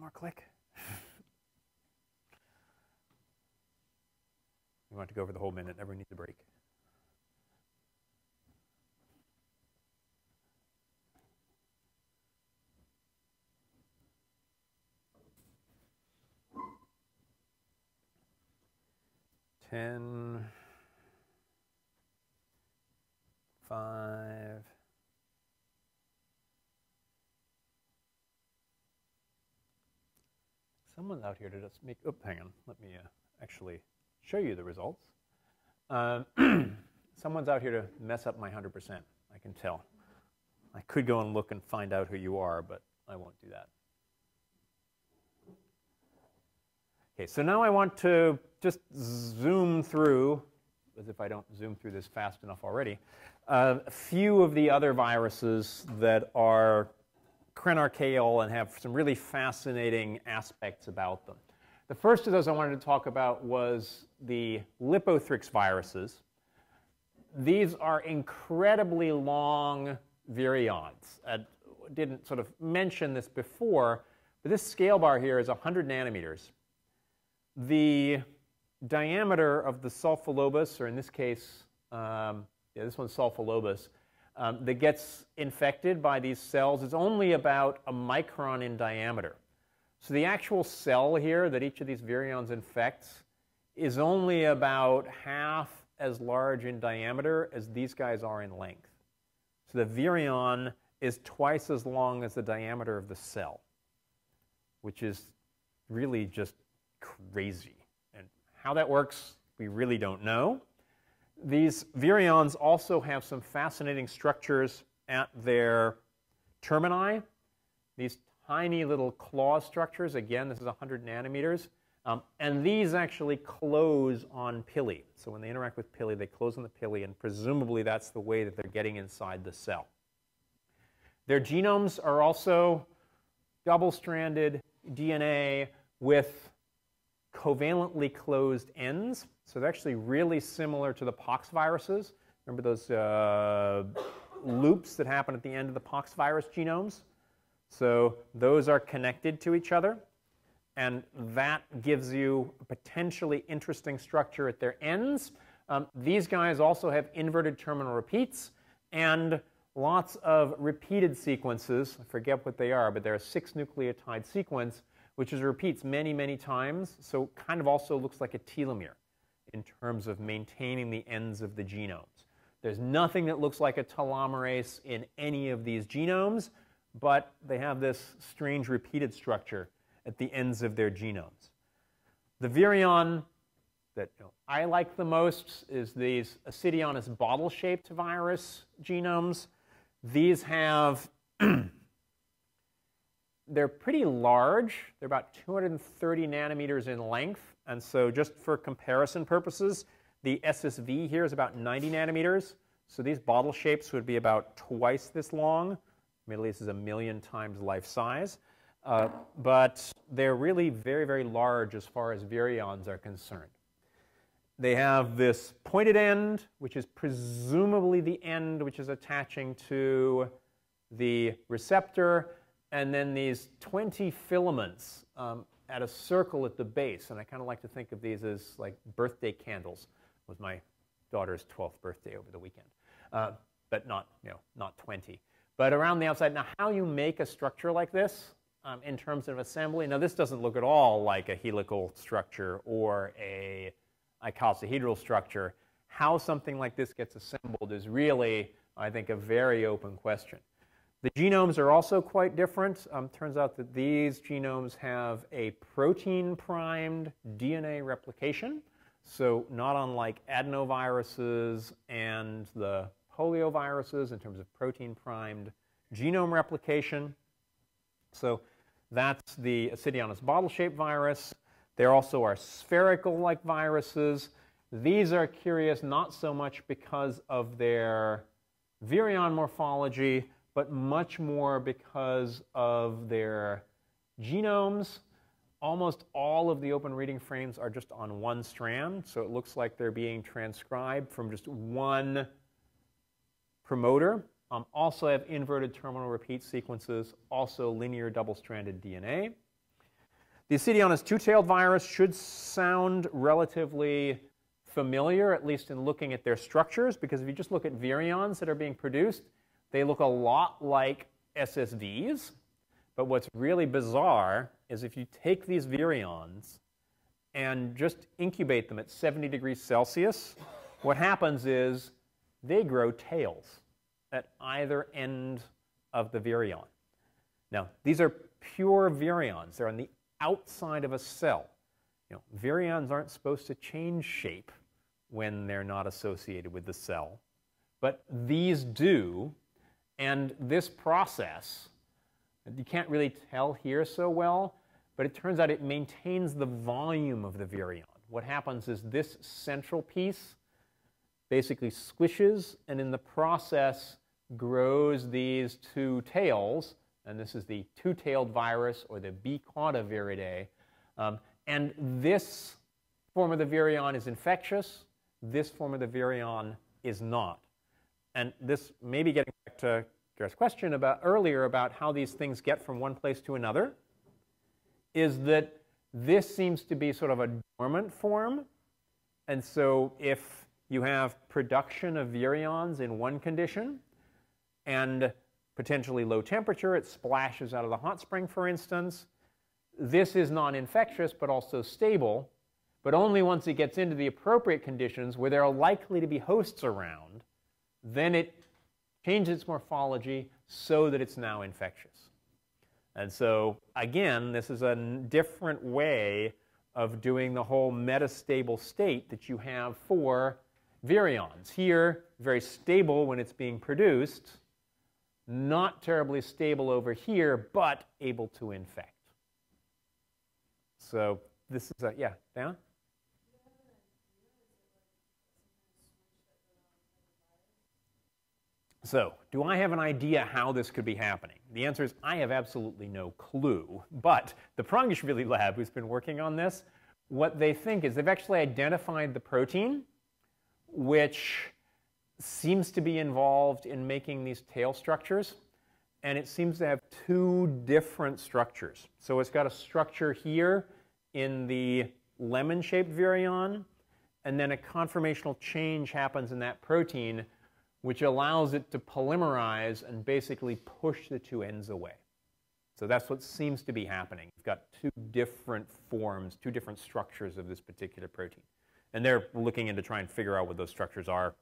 More click. we want to go over the whole minute. Everyone needs a break. Ten, five, someone's out here to just make, oh, hang on, let me uh, actually show you the results. Uh, someone's out here to mess up my 100%, I can tell. I could go and look and find out who you are, but I won't do that. Okay, so now I want to just zoom through, as if I don't zoom through this fast enough already, uh, a few of the other viruses that are crenarchaeal and have some really fascinating aspects about them. The first of those I wanted to talk about was the Lipothrix viruses. These are incredibly long virions. I didn't sort of mention this before, but this scale bar here is 100 nanometers. The diameter of the sulfolobus, or in this case, um, yeah, this one's sulfolobus, um, that gets infected by these cells is only about a micron in diameter. So the actual cell here that each of these virions infects is only about half as large in diameter as these guys are in length. So the virion is twice as long as the diameter of the cell, which is really just crazy. And how that works, we really don't know. These virions also have some fascinating structures at their termini. These tiny little claw structures, again, this is 100 nanometers, um, and these actually close on pili. So when they interact with pili, they close on the pili, and presumably that's the way that they're getting inside the cell. Their genomes are also double-stranded DNA with covalently closed ends. So they're actually really similar to the pox viruses. Remember those uh, loops that happen at the end of the pox virus genomes? So those are connected to each other. And that gives you a potentially interesting structure at their ends. Um, these guys also have inverted terminal repeats and lots of repeated sequences. I forget what they are, but they're a six nucleotide sequence which is repeats many, many times, so kind of also looks like a telomere in terms of maintaining the ends of the genomes. There's nothing that looks like a telomerase in any of these genomes, but they have this strange repeated structure at the ends of their genomes. The virion that you know, I like the most is these Ascidionus bottle-shaped virus genomes. These have they're pretty large. They're about 230 nanometers in length. And so just for comparison purposes, the SSV here is about 90 nanometers. So these bottle shapes would be about twice this long. Middle East is a million times life size. Uh, but they're really very, very large as far as virions are concerned. They have this pointed end, which is presumably the end which is attaching to the receptor and then these 20 filaments um, at a circle at the base. And I kind of like to think of these as like birthday candles. It was my daughter's 12th birthday over the weekend, uh, but not, you know, not 20. But around the outside, now how you make a structure like this um, in terms of assembly, now this doesn't look at all like a helical structure or a icosahedral structure. How something like this gets assembled is really, I think, a very open question. The genomes are also quite different. Um, turns out that these genomes have a protein-primed DNA replication. So not unlike adenoviruses and the polioviruses in terms of protein-primed genome replication. So that's the Ascidionus bottle-shaped virus. There also are spherical-like viruses. These are curious not so much because of their virion morphology, but much more because of their genomes. Almost all of the open reading frames are just on one strand, so it looks like they're being transcribed from just one promoter. Um, also have inverted terminal repeat sequences, also linear double-stranded DNA. The Ascidionus two-tailed virus should sound relatively familiar, at least in looking at their structures, because if you just look at virions that are being produced, they look a lot like SSVs, but what's really bizarre is if you take these virions and just incubate them at 70 degrees Celsius, what happens is they grow tails at either end of the virion. Now, these are pure virions. They're on the outside of a cell. You know, virions aren't supposed to change shape when they're not associated with the cell, but these do, and this process, you can't really tell here so well, but it turns out it maintains the volume of the virion. What happens is this central piece basically squishes and in the process grows these two tails, and this is the two-tailed virus or the B. cauda Um, and this form of the virion is infectious. This form of the virion is not. And this may be getting to Gareth's question about earlier about how these things get from one place to another, is that this seems to be sort of a dormant form. And so if you have production of virions in one condition and potentially low temperature, it splashes out of the hot spring, for instance, this is non-infectious but also stable, but only once it gets into the appropriate conditions where there are likely to be hosts around, then it changes its morphology so that it's now infectious. And so, again, this is a different way of doing the whole metastable state that you have for virions. Here, very stable when it's being produced, not terribly stable over here, but able to infect. So this is a, yeah, down? So, do I have an idea how this could be happening? The answer is I have absolutely no clue. But the Prangishvili lab, who's been working on this, what they think is they've actually identified the protein which seems to be involved in making these tail structures. And it seems to have two different structures. So it's got a structure here in the lemon-shaped virion, and then a conformational change happens in that protein which allows it to polymerize and basically push the two ends away. So that's what seems to be happening. You've got two different forms, two different structures of this particular protein. And they're looking into trying to figure out what those structures are.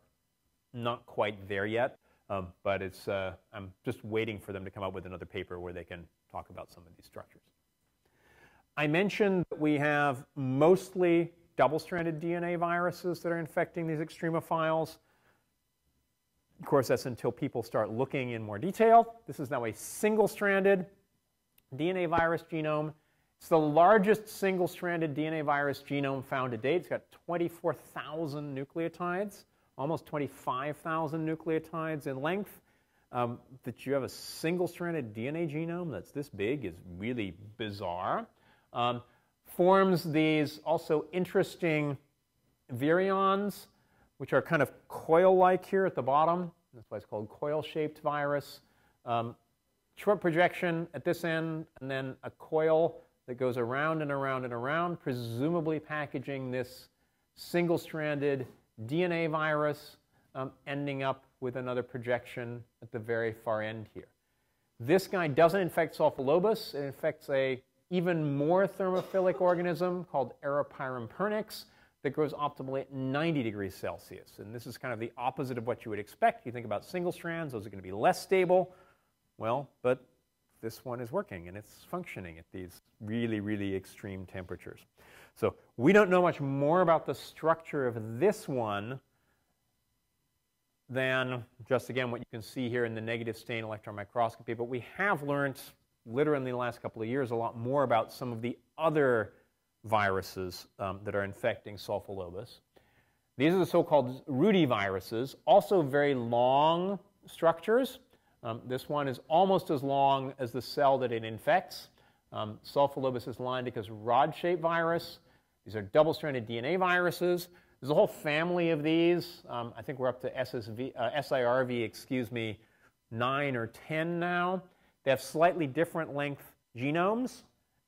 Not quite there yet, um, but it's, uh, I'm just waiting for them to come up with another paper where they can talk about some of these structures. I mentioned that we have mostly double-stranded DNA viruses that are infecting these extremophiles. Of course, that's until people start looking in more detail. This is now a single-stranded DNA virus genome. It's the largest single-stranded DNA virus genome found to date. It's got 24,000 nucleotides, almost 25,000 nucleotides in length. Um, that you have a single-stranded DNA genome that's this big is really bizarre. Um, forms these also interesting virions which are kind of coil-like here at the bottom. That's why it's called coil-shaped virus. Um, short projection at this end, and then a coil that goes around and around and around, presumably packaging this single-stranded DNA virus, um, ending up with another projection at the very far end here. This guy doesn't infect Pseuphilobus. It infects a even more thermophilic organism called Aeropyrum pernix, that grows optimally at 90 degrees Celsius. And this is kind of the opposite of what you would expect. You think about single strands, those are going to be less stable. Well, but this one is working and it's functioning at these really, really extreme temperatures. So we don't know much more about the structure of this one than just, again, what you can see here in the negative stain electron microscopy. But we have learned, literally in the last couple of years, a lot more about some of the other viruses um, that are infecting Pseuphilobus. These are the so-called rudiviruses, also very long structures. Um, this one is almost as long as the cell that it infects. Um, Pseuphilobus is Leindeck's rod-shaped virus. These are double-stranded DNA viruses. There's a whole family of these. Um, I think we're up to SSV, uh, SIRV, excuse me, 9 or 10 now. They have slightly different length genomes.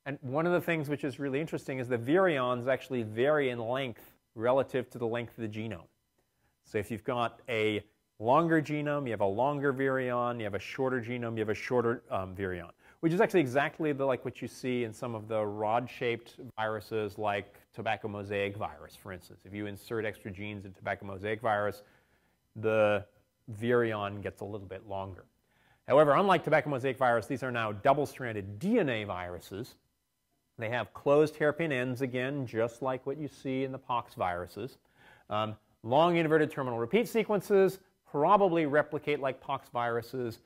And one of the things which is really interesting is the virions actually vary in length relative to the length of the genome. So if you've got a longer genome, you have a longer virion, you have a shorter genome, you have a shorter um, virion, which is actually exactly the, like what you see in some of the rod-shaped viruses like tobacco mosaic virus, for instance. If you insert extra genes in tobacco mosaic virus, the virion gets a little bit longer. However, unlike tobacco mosaic virus, these are now double-stranded DNA viruses, they have closed hairpin ends again, just like what you see in the pox viruses. Um, long inverted terminal repeat sequences probably replicate like pox viruses.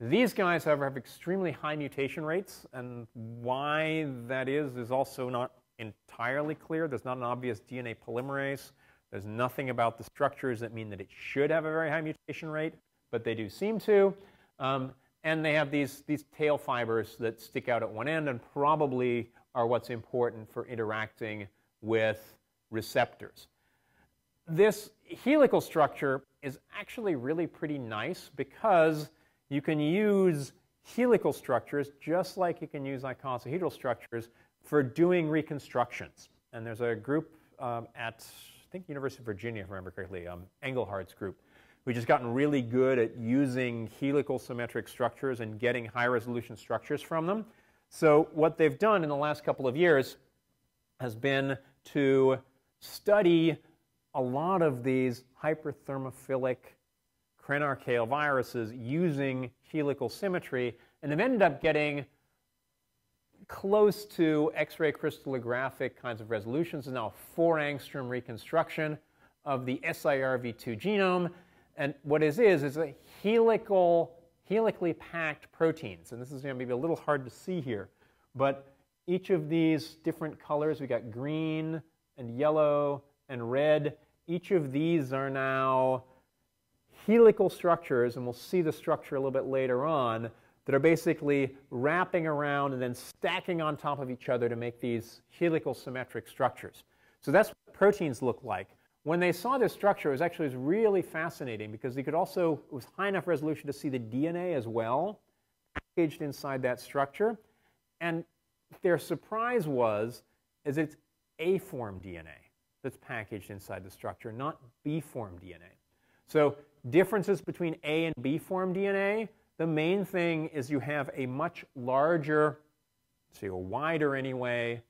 These guys, however, have extremely high mutation rates, and why that is is also not entirely clear. There's not an obvious DNA polymerase. There's nothing about the structures that mean that it should have a very high mutation rate, but they do seem to. Um, and they have these, these tail fibers that stick out at one end and probably are what's important for interacting with receptors. This helical structure is actually really pretty nice because you can use helical structures just like you can use icosahedral structures for doing reconstructions. And there's a group um, at, I think, University of Virginia, if I remember correctly, um, Engelhardt's group, which just gotten really good at using helical symmetric structures and getting high resolution structures from them. So what they've done in the last couple of years has been to study a lot of these hyperthermophilic crenarchaeal viruses using helical symmetry, and they've ended up getting close to X-ray crystallographic kinds of resolutions. And now four angstrom reconstruction of the SIRV2 genome. And what it is is a helical, helically packed proteins. And this is going to be a little hard to see here, but each of these different colors, we got green and yellow and red. Each of these are now helical structures, and we'll see the structure a little bit later on, that are basically wrapping around and then stacking on top of each other to make these helical symmetric structures. So that's what proteins look like. When they saw this structure, it was actually it was really fascinating because they could also, it was high enough resolution to see the DNA as well packaged inside that structure. And their surprise was is it's A-form DNA that's packaged inside the structure, not B-form DNA. So differences between A and B form DNA, the main thing is you have a much larger, say a wider anyway,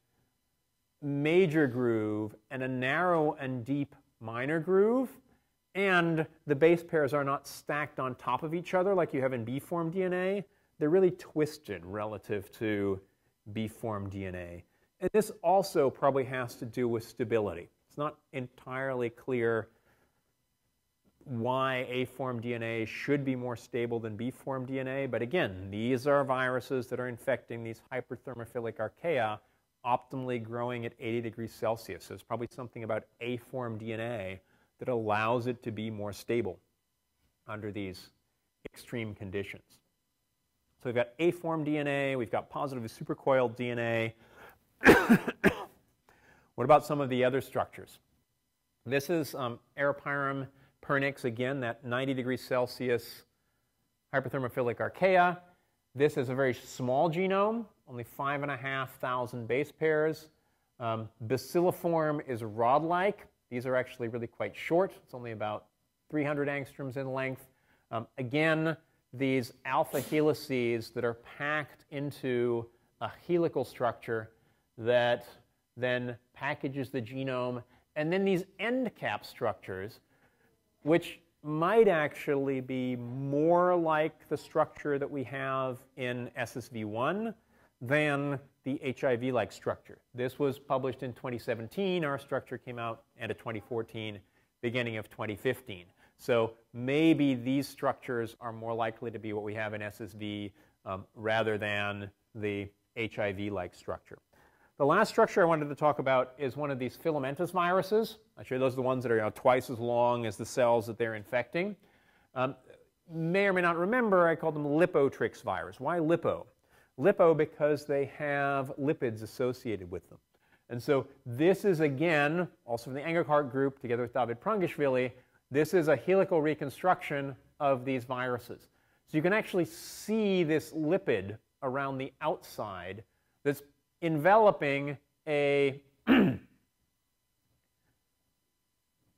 major groove and a narrow and deep minor groove. And the base pairs are not stacked on top of each other like you have in B form DNA. They're really twisted relative to B form DNA. And this also probably has to do with stability. It's not entirely clear why A-form DNA should be more stable than B-form DNA. But again, these are viruses that are infecting these hyperthermophilic archaea optimally growing at 80 degrees Celsius. So there's probably something about A-form DNA that allows it to be more stable under these extreme conditions. So we've got A-form DNA, we've got positively supercoiled DNA. what about some of the other structures? This is um, Aeropyrum Pernix, again, that 90 degrees Celsius hyperthermophilic archaea. This is a very small genome, only 5,500 base pairs. Um, bacilliform is rod-like. These are actually really quite short. It's only about 300 angstroms in length. Um, again, these alpha helices that are packed into a helical structure that then packages the genome. And then these end cap structures which might actually be more like the structure that we have in SSV1 than the HIV-like structure. This was published in 2017. Our structure came out end of 2014, beginning of 2015. So maybe these structures are more likely to be what we have in SSV um, rather than the HIV-like structure. The last structure I wanted to talk about is one of these filamentous viruses. You those are the ones that are you know, twice as long as the cells that they're infecting. Um, may or may not remember, I called them lipotrix virus. Why lipo? Lipo because they have lipids associated with them. And so this is, again, also from the Engelhardt group, together with David Prangishvili, this is a helical reconstruction of these viruses. So you can actually see this lipid around the outside that's enveloping a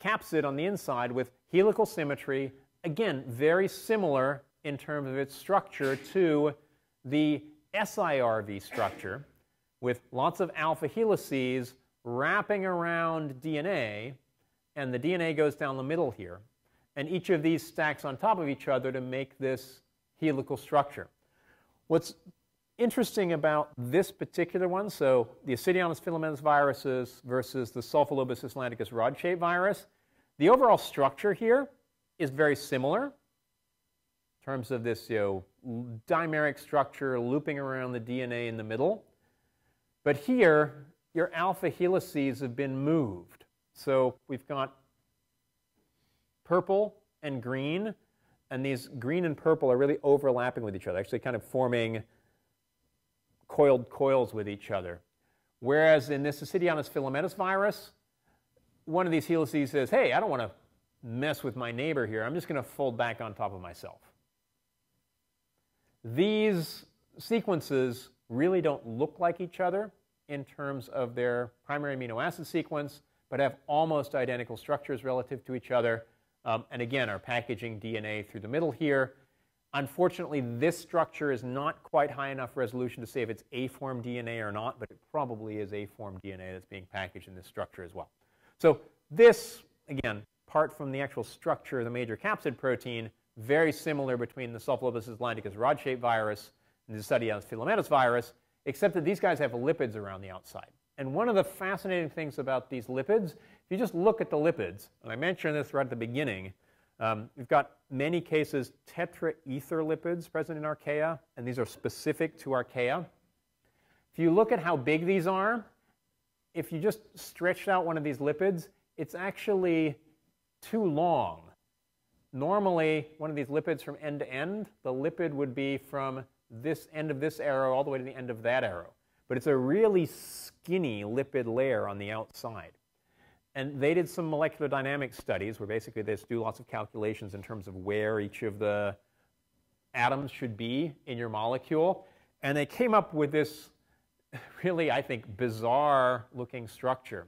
capsid on the inside with helical symmetry, again, very similar in terms of its structure to the SIRV structure with lots of alpha helices wrapping around DNA, and the DNA goes down the middle here. And each of these stacks on top of each other to make this helical structure. What's interesting about this particular one, so the Ascidianus filamentous viruses versus the Sulfolobus islandicus rod-shaped virus, the overall structure here is very similar. Terms of this you know, dimeric structure looping around the DNA in the middle. But here, your alpha helices have been moved. So we've got purple and green, and these green and purple are really overlapping with each other, actually kind of forming coiled coils with each other. Whereas in this Acidianus filamentous virus, one of these helices says, hey, I don't want to mess with my neighbor here. I'm just going to fold back on top of myself. These sequences really don't look like each other in terms of their primary amino acid sequence, but have almost identical structures relative to each other. Um, and again, are packaging DNA through the middle here. Unfortunately, this structure is not quite high enough resolution to say if it's A-form DNA or not, but it probably is A-form DNA that's being packaged in this structure as well. So this, again, apart from the actual structure of the major capsid protein, very similar between the Sulfolobus islandicus rod-shaped virus and the Acidianus filamentous virus, except that these guys have lipids around the outside. And one of the fascinating things about these lipids, if you just look at the lipids, and I mentioned this right at the beginning, um, we've got many cases tetraether lipids present in archaea, and these are specific to archaea. If you look at how big these are, if you just stretched out one of these lipids, it's actually too long. Normally, one of these lipids from end to end, the lipid would be from this end of this arrow all the way to the end of that arrow. But it's a really skinny lipid layer on the outside. And they did some molecular dynamics studies where basically they just do lots of calculations in terms of where each of the atoms should be in your molecule. And they came up with this really, I think, bizarre looking structure,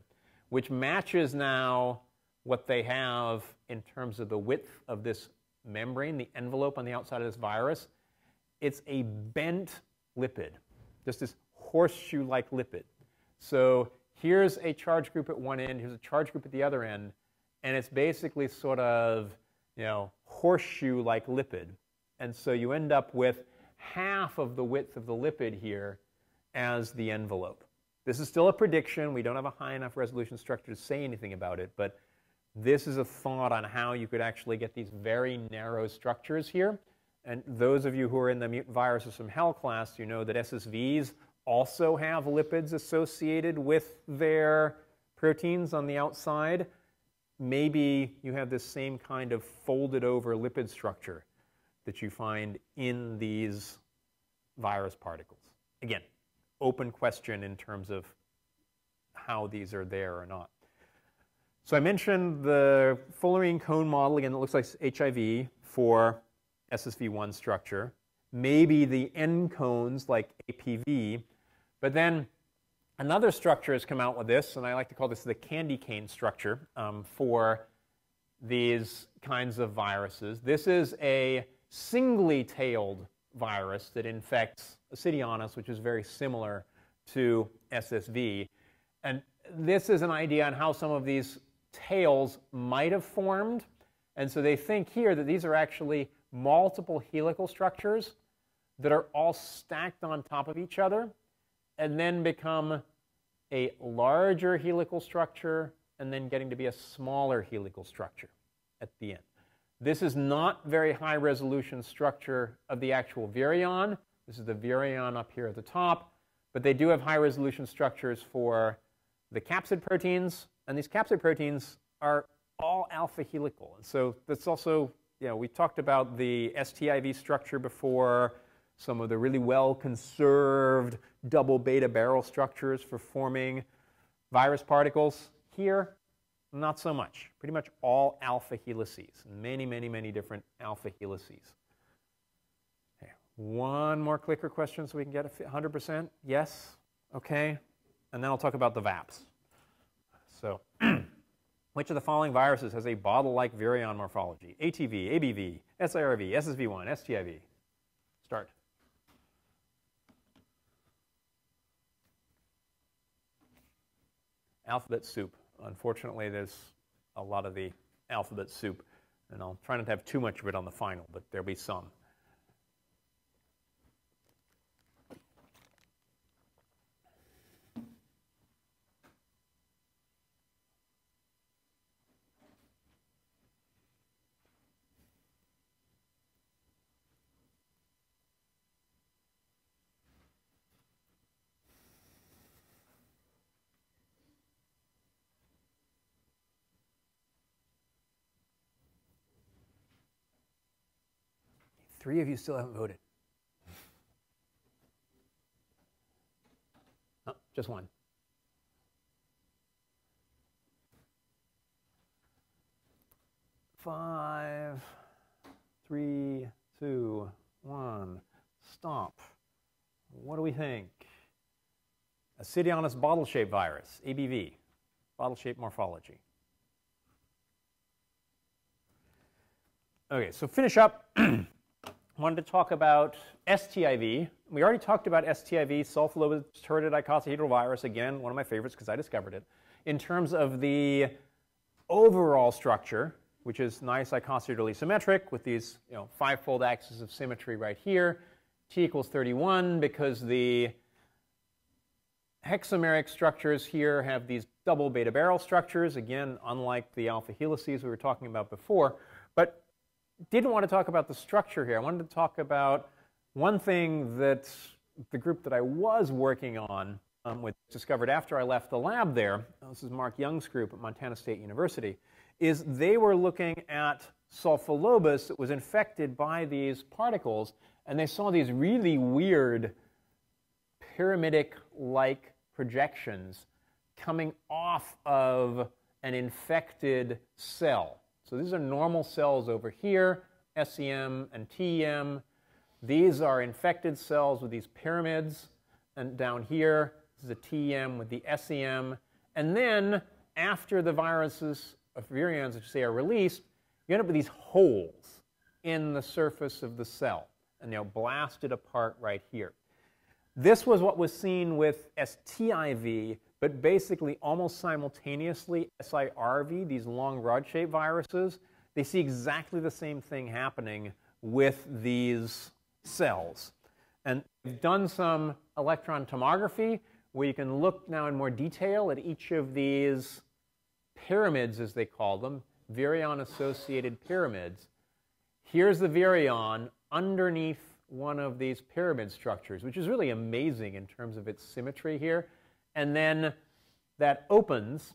which matches now what they have in terms of the width of this membrane, the envelope on the outside of this virus. It's a bent lipid, just this horseshoe like lipid. So here's a charge group at one end, here's a charge group at the other end, and it's basically sort of, you know, horseshoe-like lipid. And so you end up with half of the width of the lipid here as the envelope. This is still a prediction. We don't have a high enough resolution structure to say anything about it, but this is a thought on how you could actually get these very narrow structures here. And those of you who are in the mutant viruses from hell class, you know that SSVs also have lipids associated with their proteins on the outside, maybe you have this same kind of folded over lipid structure that you find in these virus particles. Again, open question in terms of how these are there or not. So I mentioned the fullerene cone model, again, it looks like HIV for SSV1 structure. Maybe the N cones like APV but then another structure has come out with this, and I like to call this the candy cane structure um, for these kinds of viruses. This is a singly tailed virus that infects Acidianus, which is very similar to SSV. And this is an idea on how some of these tails might have formed. And so they think here that these are actually multiple helical structures that are all stacked on top of each other and then become a larger helical structure and then getting to be a smaller helical structure at the end. This is not very high resolution structure of the actual virion. This is the virion up here at the top, but they do have high resolution structures for the capsid proteins, and these capsid proteins are all alpha helical. And so that's also, you know, we talked about the STIV structure before, some of the really well conserved double beta barrel structures for forming virus particles. Here, not so much. Pretty much all alpha helices, many, many, many different alpha helices. Okay. One more clicker question so we can get 100%. Yes? Okay. And then I'll talk about the VAPs. So, which of the following viruses has a bottle-like virion morphology? ATV, ABV, SIRV, SSV1, STIV. Start. alphabet soup. Unfortunately, there's a lot of the alphabet soup, and I'll try not to have too much of it on the final, but there'll be some. Three of you still haven't voted. Oh, just one. Five, three, two, one. Stop. What do we think? Ascidianus bottle-shaped virus, ABV, bottle-shaped morphology. Okay, so finish up. wanted to talk about STIV. We already talked about STIV, sulfolobus turreted icosahedral virus, again, one of my favorites because I discovered it. In terms of the overall structure, which is nice icosahedrally symmetric with these you know, five-fold axis of symmetry right here. T equals 31 because the hexameric structures here have these double beta barrel structures, again, unlike the alpha helices we were talking about before. But didn't want to talk about the structure here. I wanted to talk about one thing that the group that I was working on um, with discovered after I left the lab there, this is Mark Young's group at Montana State University, is they were looking at sulfolobus that was infected by these particles, and they saw these really weird pyramidic-like projections coming off of an infected cell. So these are normal cells over here, SEM and TEM. These are infected cells with these pyramids. And down here, this is a TEM with the SEM. And then after the viruses of virions, which say are released, you end up with these holes in the surface of the cell. And they'll blast it apart right here. This was what was seen with STIV but basically almost simultaneously, SIRV, these long rod-shaped viruses, they see exactly the same thing happening with these cells. And we've done some electron tomography where you can look now in more detail at each of these pyramids, as they call them, virion-associated pyramids. Here's the virion underneath one of these pyramid structures, which is really amazing in terms of its symmetry here and then that opens,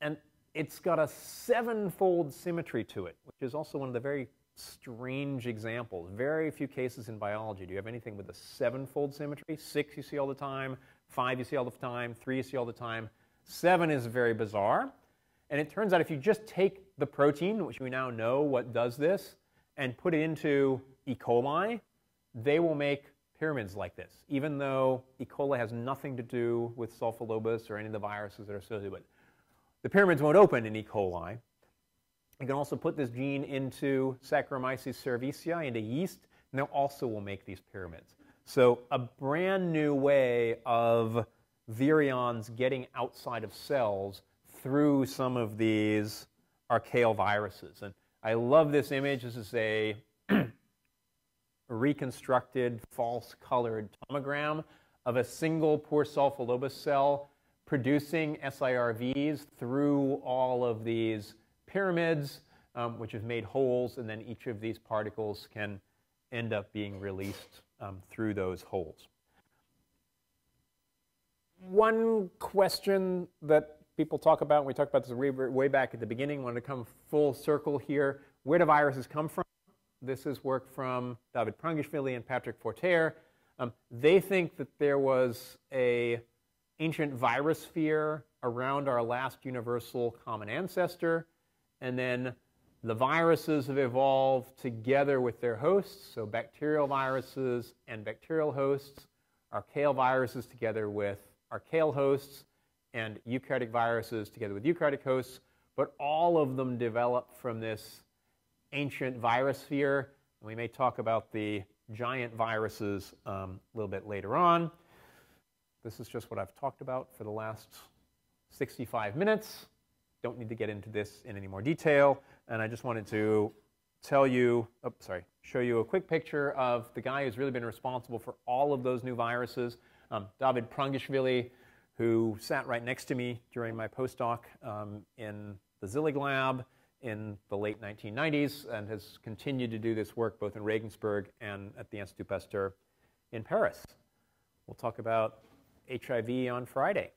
and it's got a sevenfold symmetry to it, which is also one of the very strange examples. Very few cases in biology do you have anything with a sevenfold symmetry. Six you see all the time, five you see all the time, three you see all the time. Seven is very bizarre. And it turns out if you just take the protein, which we now know what does this, and put it into E. coli, they will make pyramids like this, even though E. coli has nothing to do with sulfolobus or any of the viruses that are associated with it. The pyramids won't open in E. coli. You can also put this gene into Saccharomyces cerevisiae, into yeast, and they also will make these pyramids. So a brand new way of virions getting outside of cells through some of these archaeal viruses. And I love this image. This is a reconstructed false colored tomogram of a single poor sulfolobus cell producing SIRVs through all of these pyramids, um, which have made holes, and then each of these particles can end up being released um, through those holes. One question that people talk about, and we talked about this way, way back at the beginning, wanted to come full circle here, where do viruses come from? This is work from David Prangishvili and Patrick Forterre. Um, they think that there was a ancient virus sphere around our last universal common ancestor, and then the viruses have evolved together with their hosts, so bacterial viruses and bacterial hosts, archaeal viruses together with archaeal hosts, and eukaryotic viruses together with eukaryotic hosts, but all of them develop from this ancient virus sphere. And we may talk about the giant viruses um, a little bit later on. This is just what I've talked about for the last 65 minutes. Don't need to get into this in any more detail. And I just wanted to tell you, oh, sorry, show you a quick picture of the guy who's really been responsible for all of those new viruses, um, David Prangishvili, who sat right next to me during my postdoc um, in the Zillig lab in the late 1990s and has continued to do this work both in Regensburg and at the Institut Pasteur in Paris. We'll talk about HIV on Friday.